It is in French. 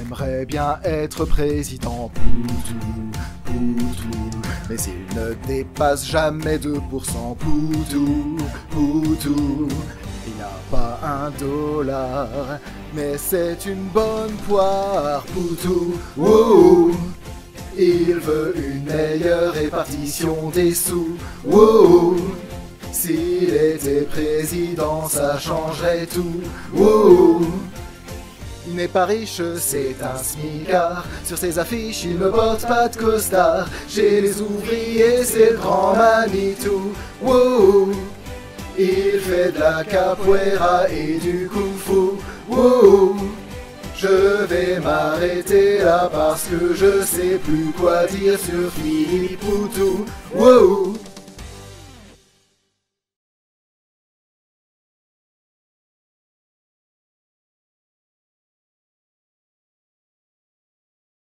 aimerait bien être président Poutou, Poutou. Mais il ne dépasse jamais 2% Poutou, Poutou. Il n'a pas un dollar, mais c'est une bonne poire Poutou, wouh il veut une meilleure répartition des sous. Wouh S'il était président, ça changerait tout. Wouh il n'est pas riche, c'est un smicard. Sur ses affiches, il ne porte pas de costard. Chez les ouvriers, c'est le grand Manitou. Wouh Il fait de la capoeira et du kung fu. Wouh je vais m'arrêter là parce que je sais plus quoi dire sur Philippe Poutou. Wow